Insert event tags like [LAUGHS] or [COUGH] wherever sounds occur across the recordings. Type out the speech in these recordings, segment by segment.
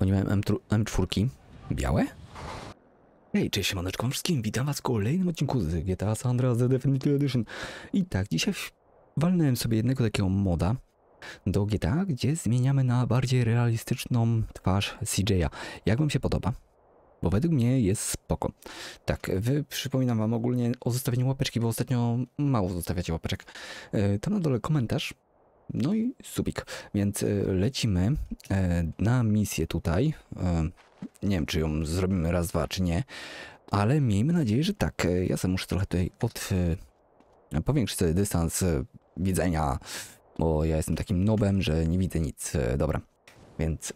Oni mają M4, M4 białe? Hej, cześć, siemaneczko wszystkim, witam was w kolejnym odcinku z GTA San Andreas The Definitive Edition. I tak, dzisiaj walnąłem sobie jednego takiego moda do GTA, gdzie zmieniamy na bardziej realistyczną twarz CJ'a. Jak wam się podoba? Bo według mnie jest spoko. Tak, wy przypominam wam ogólnie o zostawieniu łapeczki, bo ostatnio mało zostawiacie łapeczek. E, Tam na dole komentarz, no i subik. Więc e, lecimy e, na misję tutaj. E, Nie wiem, czy ją zrobimy raz, dwa, czy nie, ale miejmy nadzieję, że tak. E, Ja sobie muszę trochę tutaj od, powiększyć sobie dystans widzenia, bo ja jestem takim nobem, że nie widzę nic. Dobra, więc...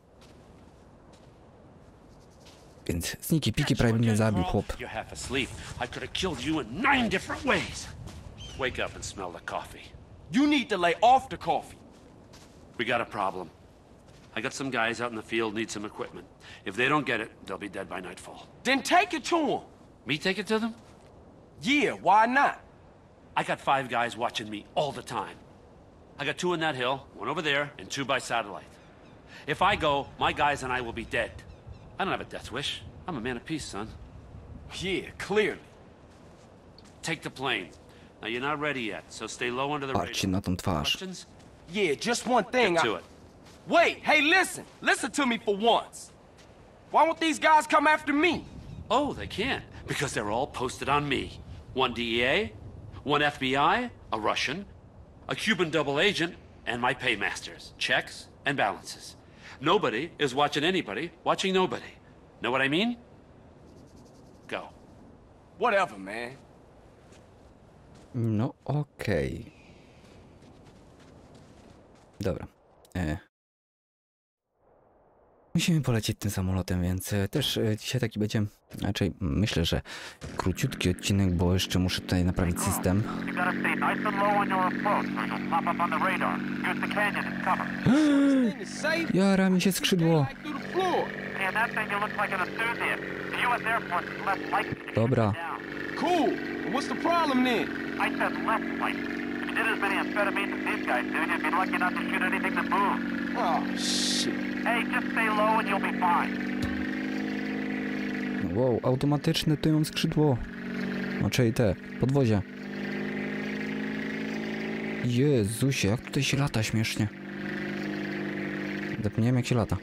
Więc sniki piki prawie mnie zabił chłop. Wake up and smell the coffee. You need to lay off the coffee. We got a problem. I got some guys out in the field need some equipment. If they don't get it, they'll be dead by nightfall. Then take it to them. Me take it to them? Yeah, why not? I got five guys watching me all the time. I got two in that hill, one over there, and two by satellite. If I go, my guys and I will be dead. I don't have a death wish. I'm a man of peace, son. Yeah, clearly. Take the plane. Now you're not ready yet, so stay low under the Patrzcie radar. na tą twarz. Questions? Yeah, just one thing. Get I- it. Wait, hey, listen. Listen to me for once. Why won't these guys come after me? Oh, they can't, because they're all posted on me. One DEA, one FBI, a Russian, a Cuban double agent, and my paymasters. Checks and balances. Nobody is watching anybody, watching nobody. Know what I mean? Go. Whatever, man. No okej. Dobra. E. Musimy polecieć tym samolotem, więc e, też e, dzisiaj taki będzie, raczej myślę, że króciutki odcinek, bo jeszcze muszę tutaj naprawić system. [GASPS] Jara mi się skrzydło. Dobra. Cool. What's the problem then? I said less likely. If you did as many amphetamines as these guys do, you'd be lucky not to shoot anything that moves. Oh, shit. Hey, just stay low and you'll be fine. Wow, automatyczne mam skrzydło. Znaczy te, podwozie. Jezusie, jak tutaj się lata śmiesznie. Zapomniałem jak się lata.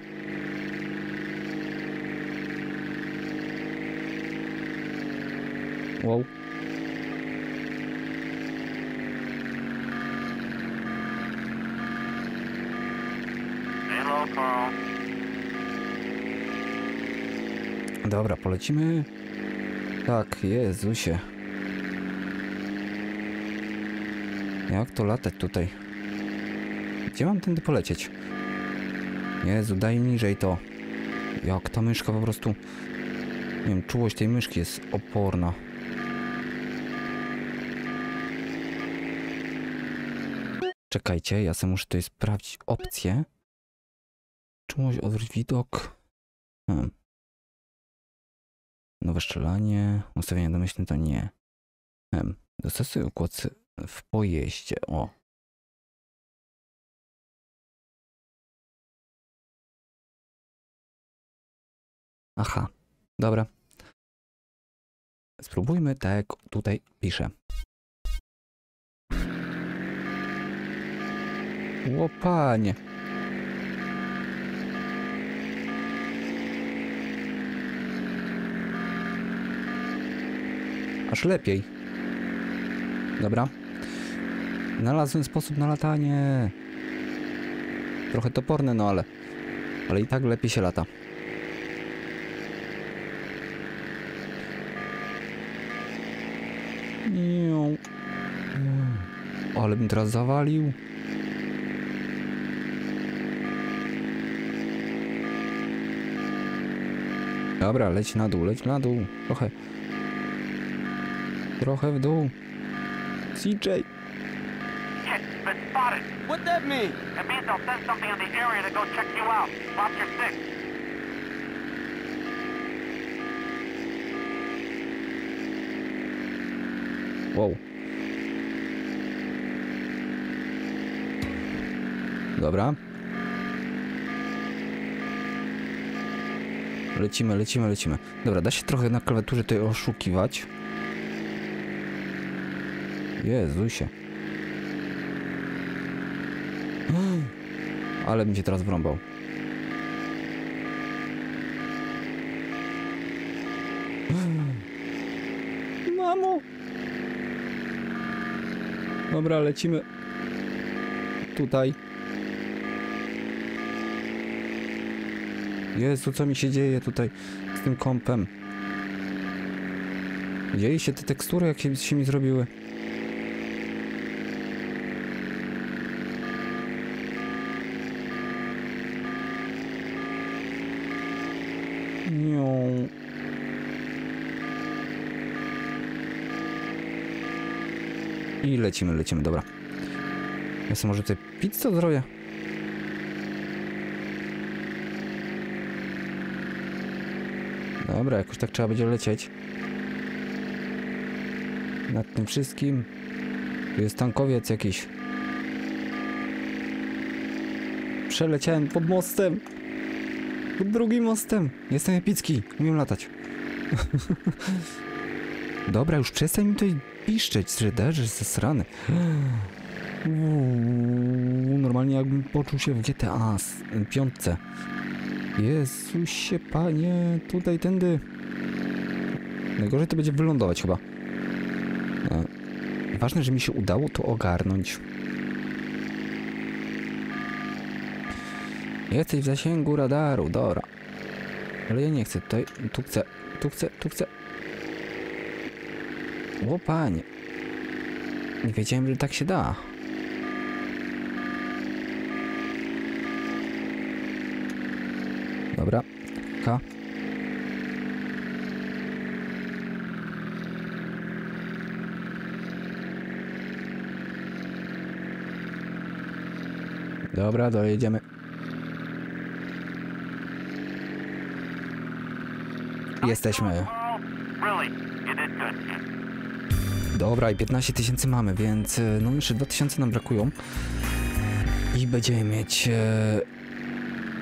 Wow. Stay low, Carl. Dobra, polecimy. Tak, Jezusie. Jak to latać tutaj? Gdzie mam tędy polecieć? Jezu, daj niżej to. Jak ta myszka po prostu... Nie wiem, czułość tej myszki jest oporna. Czekajcie, ja sobie muszę tutaj sprawdzić opcję. Czułość, odwróć widok. Hmm. Nowe strzelanie, ustawienie domyślne to nie. Em, dostosuj układ w pojeździe, o. Aha, dobra. Spróbujmy tak jak tutaj pisze. Łopanie. Aż lepiej. Dobra. Znalazłem sposób na latanie. Trochę toporne, no ale... Ale i tak lepiej się lata. Niu. Ale bym teraz zawalił. Dobra, leć na dół, leć na dół. Trochę. Trochę w dół. CJ. What that mean? It means they'll send something in the area to go check you out. Drop your stick. Wow. Dobra. Lecimy, lecimy, lecimy. Dobra, da się trochę na klawiaturze tutaj oszukiwać. Jezusie. [GASPS] Ale bym cię teraz wrąbał. [GASPS] Mamo! Dobra, lecimy. Tutaj. Jezu, co mi się dzieje tutaj z tym kompem? Dzieje się te tekstury, jak się, się mi zrobiły. Lecimy, lecimy, dobra. Ja sobie może tutaj pizzę zrobię? Dobra, jakoś tak trzeba będzie lecieć. Nad tym wszystkim. Tu jest tankowiec jakiś. Przeleciałem pod mostem. Pod drugim mostem. Jestem epicki. Umiem latać. [LAUGHS] Dobra, już przestań mi tutaj piszczeć, dajesz zasrany. Uuu, Normalnie jakbym poczuł się w GTA s- piątce. Jezusie, panie, tutaj tędy. Najgorzej to będzie wylądować chyba. E, Ważne, że mi się udało to ogarnąć. Jesteś w zasięgu radaru, dobra. Ale ja nie chcę tutaj, tu chcę, tu chcę, tu chcę. O panie. Nie wiedziałem, że tak się da. Dobra. K. Dobra, dojedziemy. Jesteśmy. Really, you did good. Dobra, i 15 tysięcy mamy, więc e, no jeszcze 2000 nam brakują. I będziemy mieć e,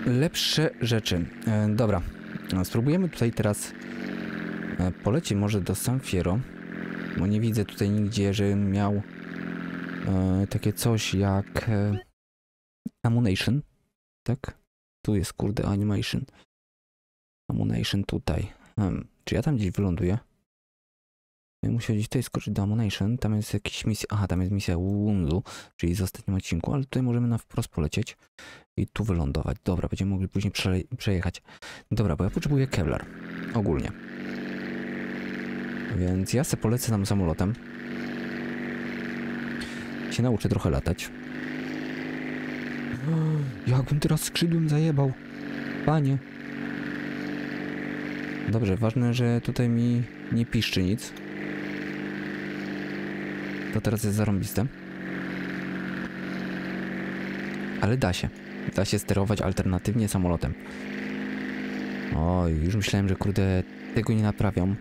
lepsze rzeczy. E, dobra, no, spróbujemy tutaj teraz polecieć może do San Fierro, bo nie widzę tutaj nigdzie, że miał takie coś jak Ammunition, tak? Tu jest kurde Animation. Ammunition tutaj. Hmm. Czy ja tam gdzieś wyląduję? Musiał gdzieś tutaj skoczyć do Ammunition, tam jest jakiś misja, aha, tam jest misja Wunzu, czyli z ostatnim odcinku, ale tutaj możemy na wprost polecieć i tu wylądować. Dobra, będziemy mogli później przele- przejechać. Dobra, bo ja potrzebuję Kevlar, ogólnie. Więc ja se polecę tam samolotem. Się nauczę trochę latać. [GASPS] Jakbym teraz skrzydłem zajebał. Panie. Dobrze, ważne, że tutaj mi nie piszczy nic. To teraz jest zarąbiste. Ale da się. Da się sterować alternatywnie samolotem. Oj, już myślałem, że kurde tego nie naprawią.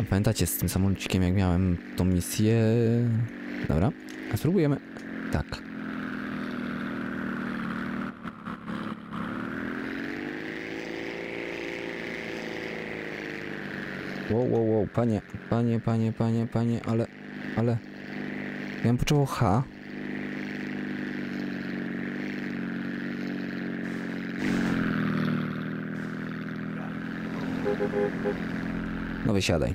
A pamiętacie z tym samolocikiem jak miałem tą misję? Dobra, a spróbujemy. Tak. Wow, wow, wow, panie, panie, panie, panie, panie, ale, ale... Ja bym potrzebował H. No wysiadaj.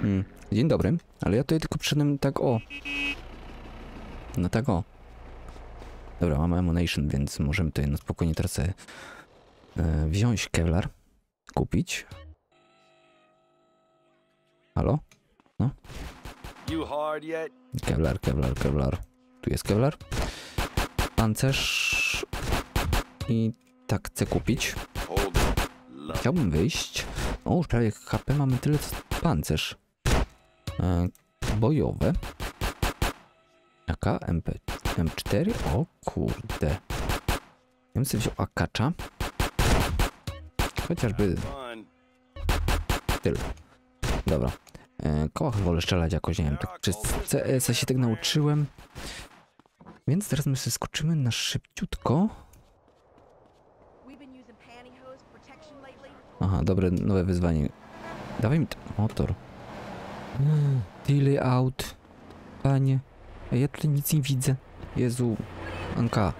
Hmm. Dzień dobry, ale ja tutaj tylko przyszedłem tak o. No tak o. Dobra, mamy Ammunition, więc możemy tutaj na spokojnie teraz sobie, e, wziąć Kevlar, kupić. Halo? Yet? Kevlar, Kevlar, Kevlar. Tu jest Kevlar. Pancerz. I tak chcę kupić. Chciałbym wyjść. O, już prawie HP mamy tyle co pancerz. E, bojowe. AK, MP, M4. O kurde. Ja bym sobie wziął akacza. Chociażby tyle. Dobra. E, kołach wolę strzelać jakoś, nie wiem, tak przez CS się tak nauczyłem. Więc teraz my sobie skoczymy na szybciutko. Aha, dobre, nowe wyzwanie. Dawaj mi ten motor. Tyle aut. Panie. Ja tutaj nic nie widzę. Jezu. Anka.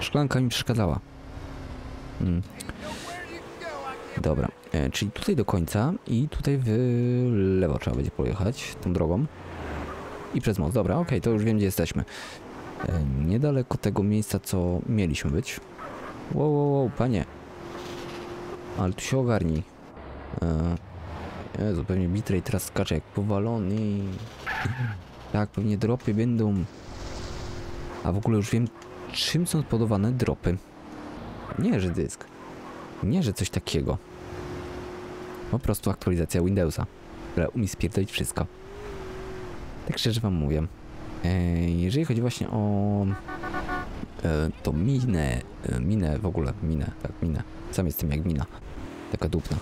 Szklanka mi przeszkadzała. Mm. Dobra, e, czyli tutaj do końca i tutaj w lewo trzeba będzie pojechać tą drogą. I przez most. Dobra, okej, to już wiem gdzie jesteśmy. E, niedaleko tego miejsca, co mieliśmy być. Wow, wow, wow, panie. Ale tu się ogarnij. E, Jezu, pewnie bitrate teraz skacze jak powalony. Tak, pewnie dropy będą. A w ogóle już wiem, czym są podawane dropy. Nie, że dysk. Nie, że coś takiego. Po prostu aktualizacja Windowsa, która umie spierdolić wszystko. Tak szczerze wam mówię. E, jeżeli chodzi właśnie o e, to minę, e, minę w ogóle, minę, tak, minę. Sam jestem jak mina. Taka dupna.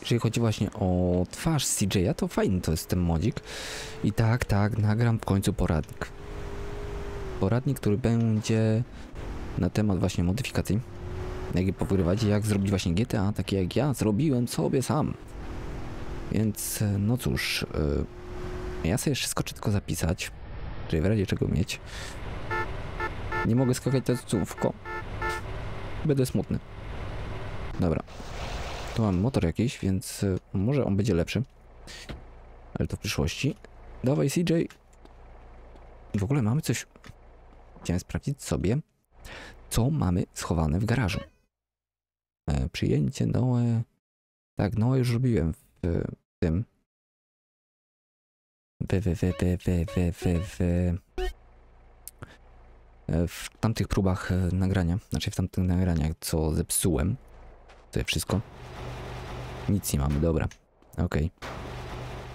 Jeżeli chodzi właśnie o twarz CJ'a, to fajny to jest ten modzik. I tak, tak, nagram w końcu poradnik. Poradnik, który będzie na temat właśnie modyfikacji. Jak je powygrywać i jak zrobić właśnie GTA, takie jak ja zrobiłem sobie sam. Więc, e, no cóż, e, ja sobie wszystko tylko zapisać, żeby w razie czego mieć. Nie mogę skakać testówką. Będę smutny. Dobra. Tu mam motor jakiś, więc y, może on będzie lepszy. Ale to w przyszłości. Dawaj CJ. W ogóle mamy coś... Chciałem sprawdzić sobie, co mamy schowane w garażu. E, przyjęcie Noe... Tak, Noe już robiłem w, w tym. W, w, w, w, w, w, w, w, e, tamtych próbach e, nagrania, znaczy w tamtych nagraniach, co zepsułem. To jest wszystko. Nic nie mamy, dobra. Okej.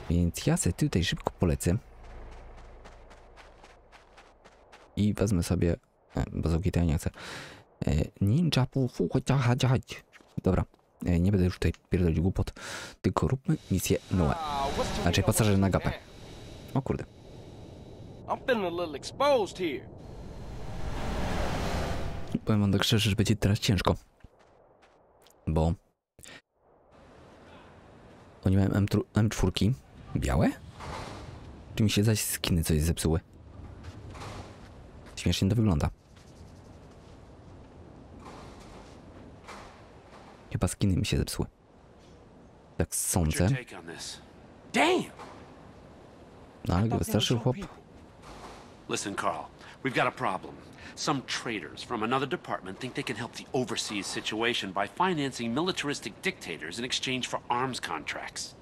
Więc ja sobie tutaj szybko polecę. I wezmę sobie... E, bazooki to nie chcę. E, ninja pufu, chodź, chodź. Dobra. E, nie będę już tutaj pierdolić głupot. Tylko róbmy misję Noe. Raczej pasażer na gapę. O kurde. Powiem wam tak szczerze, że będzie teraz ciężko. Bo... Oni mają M4, M4 białe? Czy mi się zaś skiny coś zepsuły? Śmiesznie to wygląda. Chyba skiny mi się zepsuły. Tak What's sądzę. your take on this? Damn! No ale I thought wystarczył chłop. Listen, Carl, we've got a problem. Some traitors from another department think they can help the overseas situation by financing militaristic dictators in exchange for arms contracts.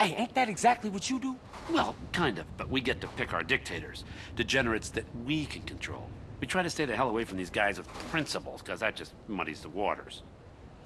Hey, ain't that exactly what you do? Well, kind of, but we get to pick our dictators. Degenerates that we can control. We try to stay the hell away from these guys with principles, because that just muddies the waters.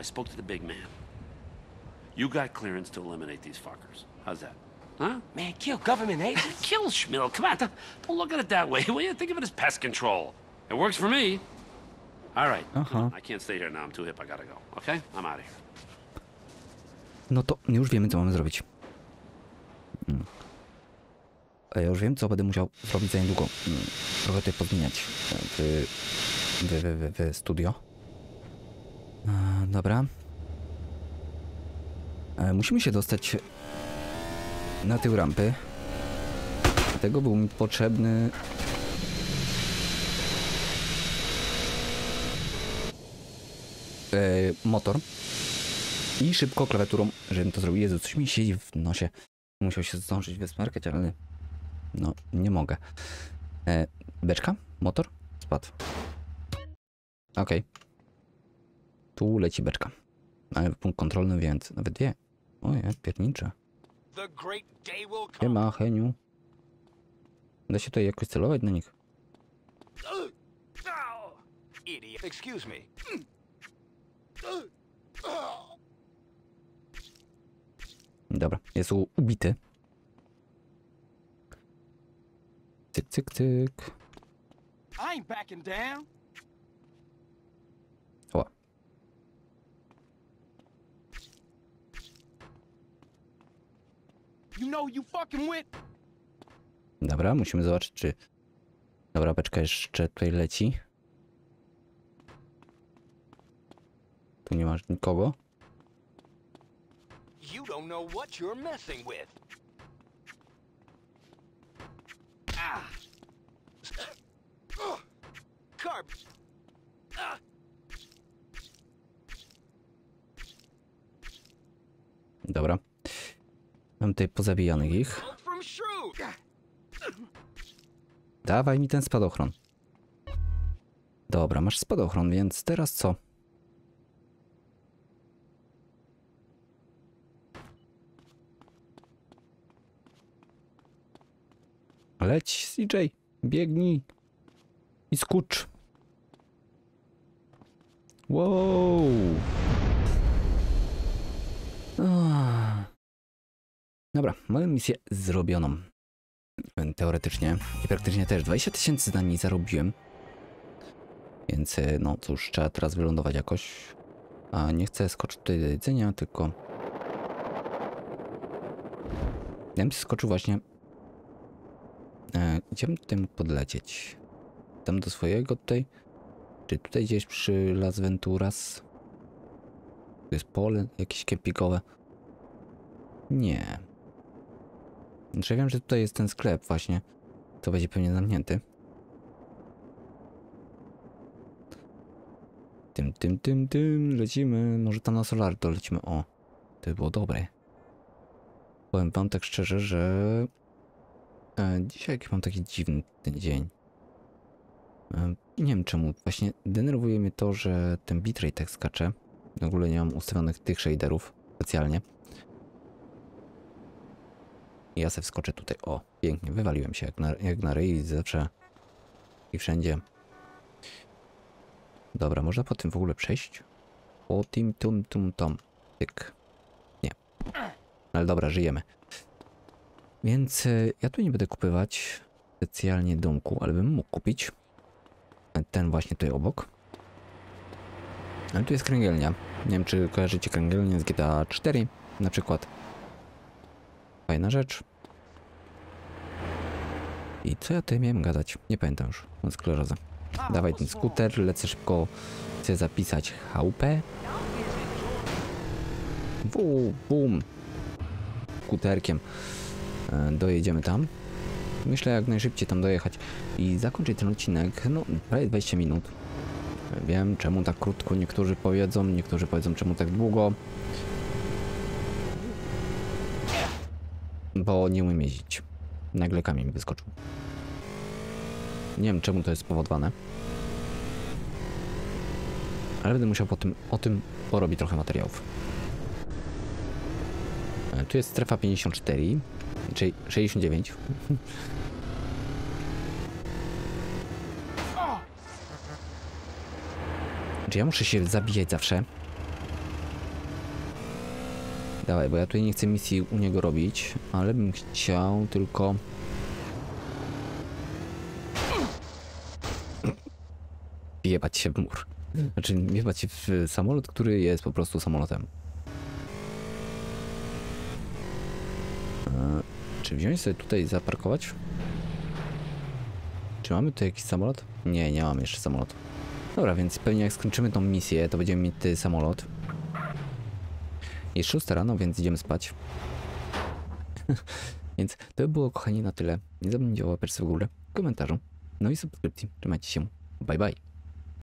I spoke to the big man. You got clearance to eliminate these fuckers. How's that? Huh? Man, kill government agents? [LAUGHS] Kill Schmill. Come on, don't don't look at it that way, [LAUGHS] will you? Think of it as pest control. It works for me. All right. Uh-huh. I can't stay here now. I'm too hip. I gotta go. Okay? I'm out of here. No to już wiemy, co mamy zrobić. Mm. A ja już wiem, co będę musiał zrobić za niedługo. Mm, Trochę tutaj podmieniać e, w, w, w, w, w studio. E, dobra. E, musimy się dostać na tył rampy. Dlatego był mi potrzebny... E, motor. I szybko klawiaturą, żebym to zrobił. Jezu, coś mi siedzi w nosie. Musiał się zdążyć wysmarkać, ale no, nie mogę. E, beczka? Motor? Spadł. Okej tu leci beczka. Mamy punkt kontrolny, więc nawet dwie. Oje, piernicze. Nie ma, Heniu. Da się tutaj jakoś celować na nich. Dobra, jest ubity. Cyk, cyk, cyk. I ain't backing down. Dobra, musimy zobaczyć, czy... Dobra, beczka jeszcze tutaj leci. Tu nie masz nikogo. You don't know what you're messing with. Ah. Carp. Dobra. Mam tutaj pozabijanych ich. Dawaj mi ten spadochron. Dobra, masz spadochron, więc teraz co? Leć, CJ, biegnij i skucz. Wow. Ah. Dobra, mamy misję zrobioną. Teoretycznie i praktycznie też 20 tysięcy na niej zarobiłem. Więc e, no cóż, trzeba teraz wylądować jakoś. A nie chcę skoczyć tutaj do jedzenia, tylko... Ja bym skoczył właśnie... E, gdzie bym tutaj podlecieć? Tam do swojego tutaj? Czy tutaj gdzieś przy Las Venturas? Tu jest pole jakieś kempingowe? Nie. Znaczy ja wiem, że tutaj jest ten sklep właśnie. To będzie pewnie zamknięty. Tym, tym, tym, tym, lecimy. Może tam na Solar to lecimy. O, to by było dobre. Powiem wam tak szczerze, że e, dzisiaj mam taki dziwny ten dzień. E, nie wiem czemu. Właśnie denerwuje mnie to, że ten bitrate tak skacze. W ogóle nie mam ustawionych tych shaderów specjalnie. Ja se wskoczę tutaj. O, pięknie, wywaliłem się jak na, jak na ryj zawsze i wszędzie. Dobra, można po tym w ogóle przejść? O tim tum tum tom. Tyk. Nie. Ale dobra, żyjemy. Więc y, ja tu nie będę kupywać specjalnie domku, ale bym mógł kupić ten właśnie tutaj obok. Ale tu jest kręgielnia. Nie wiem, czy kojarzycie kręgielnię z GTA 4 na przykład. Fajna rzecz. I co ja tutaj miałem gadać? Nie pamiętam już. Mam sklerozę. Dawaj ten skuter, lecę szybko. Chcę zapisać chałupę. Wu, bum. Skuterkiem. E, Dojedziemy tam. Myślę jak najszybciej tam dojechać i zakończyć ten odcinek. No, prawie 20 minut. Wiem czemu tak krótko, niektórzy powiedzą, niektórzy powiedzą czemu tak długo. Bo nie umiem jeździć. Nagle kamień mi wyskoczył. Nie wiem czemu to jest spowodowane. Ale będę musiał po tym, o tym porobić trochę materiałów. E, Tu jest strefa 54, czyli 69. [LAUGHS] Czy ja muszę się zabijać zawsze? Dawaj, bo ja tutaj nie chcę misji u niego robić, ale bym chciał tylko... Wjebać się w mur. Znaczy, wjebać się w samolot, który jest po prostu samolotem. E, czy wziąć sobie tutaj zaparkować? Czy mamy tu jakiś samolot? Nie, nie mamy jeszcze samolotu. Dobra, więc pewnie jak skończymy tą misję, to będziemy mieć samolot. Jest 6 rano, więc idziemy spać. [LAUGHS] więc to by było, kochani, na tyle. Nie zapomnijcie o łapeczce w górę, komentarzu, no i subskrypcji. Trzymajcie się. Bye, bye.